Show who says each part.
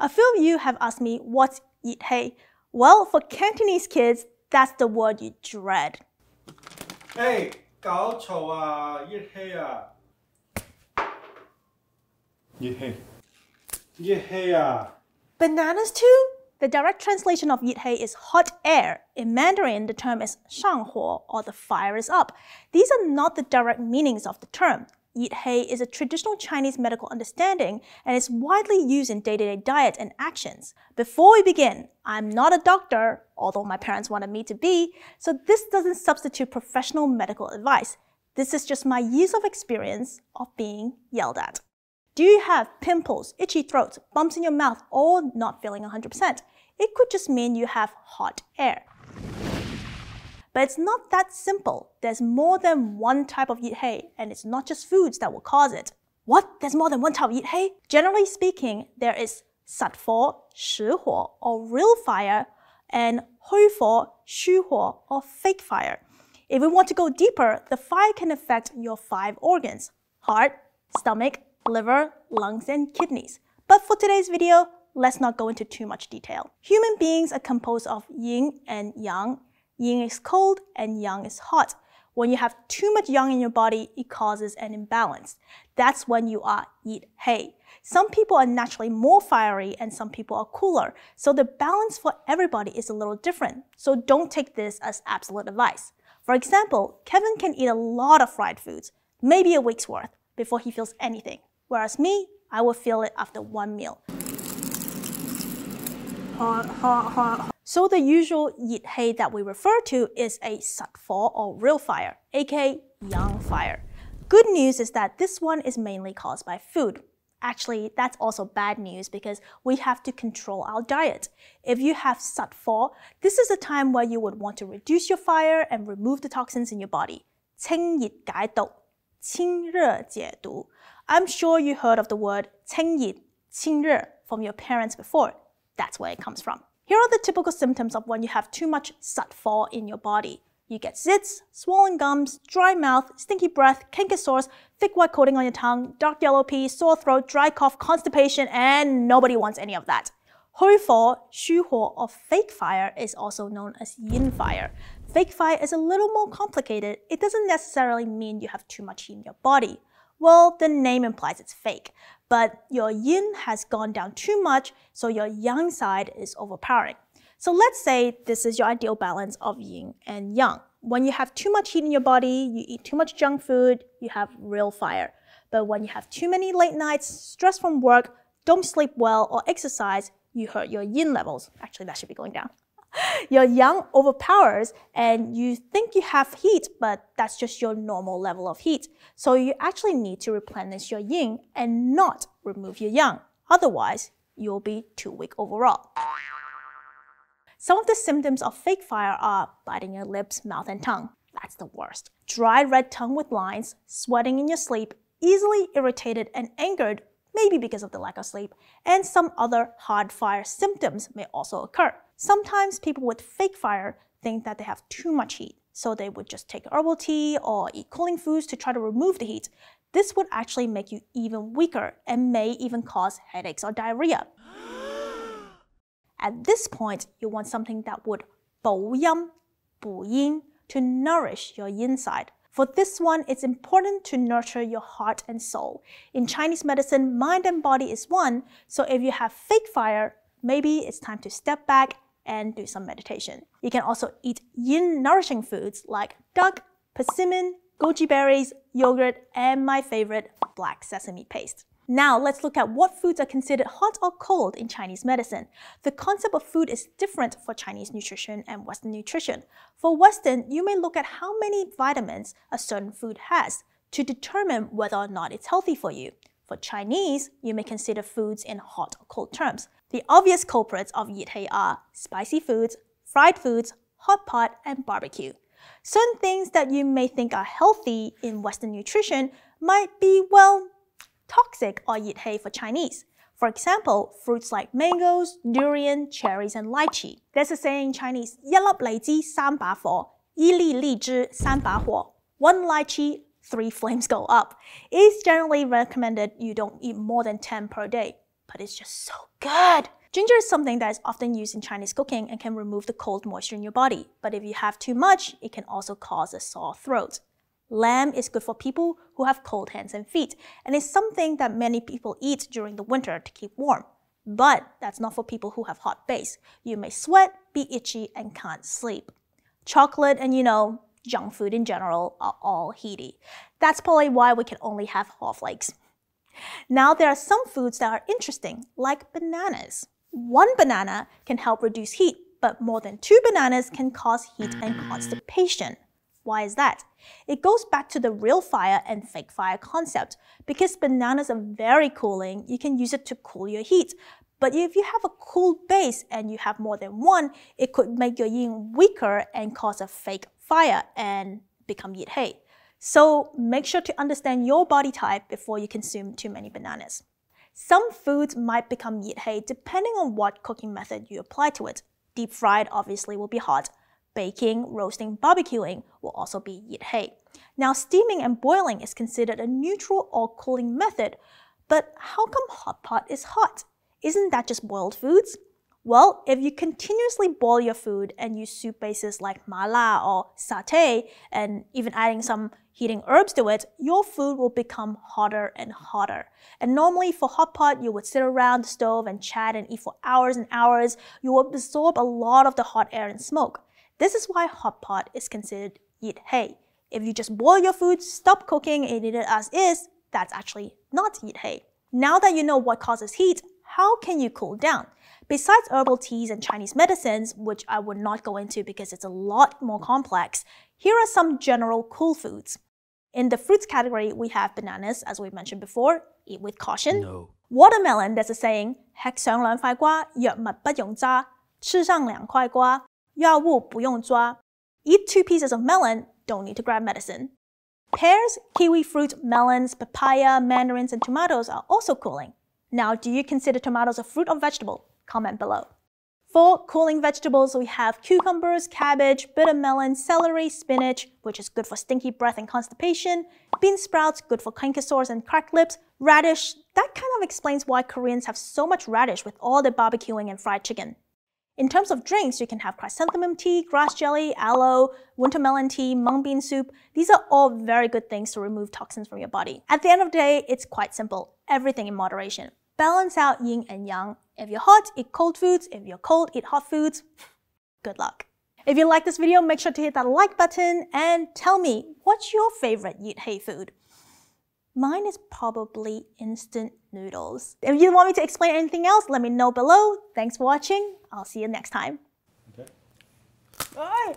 Speaker 1: A few of you have asked me what's yit hei. Well, for Cantonese kids, that's the word you dread.
Speaker 2: Hey, 搞錯啊,熱氣啊.熱氣.熱氣啊.
Speaker 1: Bananas too? The direct translation of yit hei is hot air. In Mandarin, the term is shanghuo or the fire is up. These are not the direct meanings of the term. Yit hei is a traditional Chinese medical understanding and is widely used in day-to-day diet and actions. Before we begin, I'm not a doctor, although my parents wanted me to be, so this doesn't substitute professional medical advice. This is just my years of experience of being yelled at. Do you have pimples, itchy throats, bumps in your mouth, or not feeling 100%? It could just mean you have hot air. But it's not that simple. There's more than one type of yit hei, and it's not just foods that will cause it. What? There's more than one type of yit hei? Generally speaking, there is sat fo, shi huo, or real fire, and hui fo, shu huo, or fake fire. If we want to go deeper, the fire can affect your five organs heart, stomach, liver, lungs, and kidneys. But for today's video, let's not go into too much detail. Human beings are composed of yin and yang. Yin is cold and yang is hot. When you have too much yang in your body, it causes an imbalance. That's when you are yit hei. Some people are naturally more fiery and some people are cooler. So the balance for everybody is a little different. So don't take this as absolute advice. For example, Kevin can eat a lot of fried foods, maybe a week's worth, before he feels anything. Whereas me, I will feel it after one meal. So the usual heat that we refer to is a sat fo or real fire, aka yang fire. Good news is that this one is mainly caused by food. Actually, that's also bad news because we have to control our diet. If you have sat fo, this is a time where you would want to reduce your fire and remove the toxins in your body. 清熱解毒,清熱解毒. I'm sure you heard of the word 清熱,清熱 from your parents before. That's where it comes from. Here are the typical symptoms of when you have too much sat fo in your body. You get zits, swollen gums, dry mouth, stinky breath, canker sores, thick white coating on your tongue, dark yellow pee, sore throat, dry cough, constipation, and nobody wants any of that. Hui fo, shu huo, or fake fire is also known as yin fire. Fake fire is a little more complicated. It doesn't necessarily mean you have too much in your body. Well, the name implies it's fake, but your yin has gone down too much, so your yang side is overpowering. So let's say this is your ideal balance of yin and yang. When you have too much heat in your body, you eat too much junk food, you have real fire. But when you have too many late nights, stress from work, don't sleep well, or exercise, you hurt your yin levels. Actually, that should be going down. Your yang overpowers and you think you have heat, but that's just your normal level of heat. So you actually need to replenish your yin and not remove your yang. Otherwise, you'll be too weak overall. Some of the symptoms of fake fire are biting your lips, mouth, and tongue. That's the worst. Dry red tongue with lines, sweating in your sleep, easily irritated and angered, maybe because of the lack of sleep, and some other hard fire symptoms may also occur. Sometimes people with fake fire think that they have too much heat, so they would just take herbal tea or eat cooling foods to try to remove the heat. This would actually make you even weaker and may even cause headaches or diarrhea. At this point, you want something that would 补阳,补阴, to nourish your yin side. For this one, it's important to nurture your heart and soul. In Chinese medicine, mind and body is one, so if you have fake fire, maybe it's time to step back and do some meditation. You can also eat yin nourishing foods like duck, persimmon, goji berries, yogurt, and my favorite, black sesame paste. Now let's look at what foods are considered hot or cold in Chinese medicine. The concept of food is different for Chinese nutrition and Western nutrition. For Western, you may look at how many vitamins a certain food has to determine whether or not it's healthy for you. For Chinese, you may consider foods in hot or cold terms. The obvious culprits of yit hei are spicy foods, fried foods, hot pot, and barbecue. Certain things that you may think are healthy in Western nutrition might be, well, toxic or yit hei for Chinese. For example, fruits like mangoes, durian, cherries, and lychee. There's a saying in Chinese, 一粒荔枝三把火,一粒荔枝三把火. One lychee, three flames go up. It's generally recommended you don't eat more than 10 per day. but it's just so good. Ginger is something that is often used in Chinese cooking and can remove the cold moisture in your body. But if you have too much, it can also cause a sore throat. Lamb is good for people who have cold hands and feet, and is something that many people eat during the winter to keep warm. But that's not for people who have hot base. You may sweat, be itchy, and can't sleep. Chocolate and, you know, junk food in general are all heaty. That's probably why we can only have hot flakes. Now, there are some foods that are interesting, like bananas. One banana can help reduce heat, but more than two bananas can cause heat and constipation. Why is that? It goes back to the real fire and fake fire concept. Because bananas are very cooling, you can use it to cool your heat. But if you have a cool base and you have more than one, it could make your yin weaker and cause a fake fire and become yit hei. So make sure to understand your body type before you consume too many bananas. Some foods might become yit hei depending on what cooking method you apply to it. Deep fried obviously will be hot, baking, roasting, barbecuing will also be yit hei. Now, steaming and boiling is considered a neutral or cooling method, but how come hot pot is hot? Isn't that just boiled foods? Well, if you continuously boil your food and use soup bases like mala or satay, and even adding some heating herbs to it, your food will become hotter and hotter. And normally for hot pot, you would sit around the stove and chat and eat for hours and hours. You will absorb a lot of the hot air and smoke. This is why hot pot is considered yit hei. If you just boil your food, stop cooking, and eat it as is, that's actually not yit hei. Now that you know what causes heat, how can you cool down? Besides herbal teas and Chinese medicines, which I would not go into because it's a lot more complex, here are some general cool foods. In the fruits category, we have bananas, as we mentioned before, eat with caution.
Speaker 2: No.
Speaker 1: Watermelon, there's a saying, 吃上两块瓜,药物不用抓. Eat two pieces of melon, don't need to grab medicine. Pears, kiwi fruit, melons, papaya, mandarins, and tomatoes are also cooling. Now, do you consider tomatoes a fruit or vegetable? Comment below. For cooling vegetables, we have cucumbers, cabbage, bitter melon, celery, spinach, which is good for stinky breath and constipation, bean sprouts, good for canker sores and cracked lips, radish. That kind of explains why Koreans have so much radish with all their barbecuing and fried chicken. In terms of drinks, you can have chrysanthemum tea, grass jelly, aloe, winter melon tea, mung bean soup. These are all very good things to remove toxins from your body. At the end of the day, it's quite simple. Everything in moderation. Balance out yin and yang. If you're hot, eat cold foods. If you're cold, eat hot foods. Good luck. If you like this video, make sure to hit that like button and tell me, what's your favorite Yit Hei food? Mine is probably instant noodles. If you want me to explain anything else, let me know below. Thanks for watching. I'll see you next time.
Speaker 2: Okay.
Speaker 1: Bye.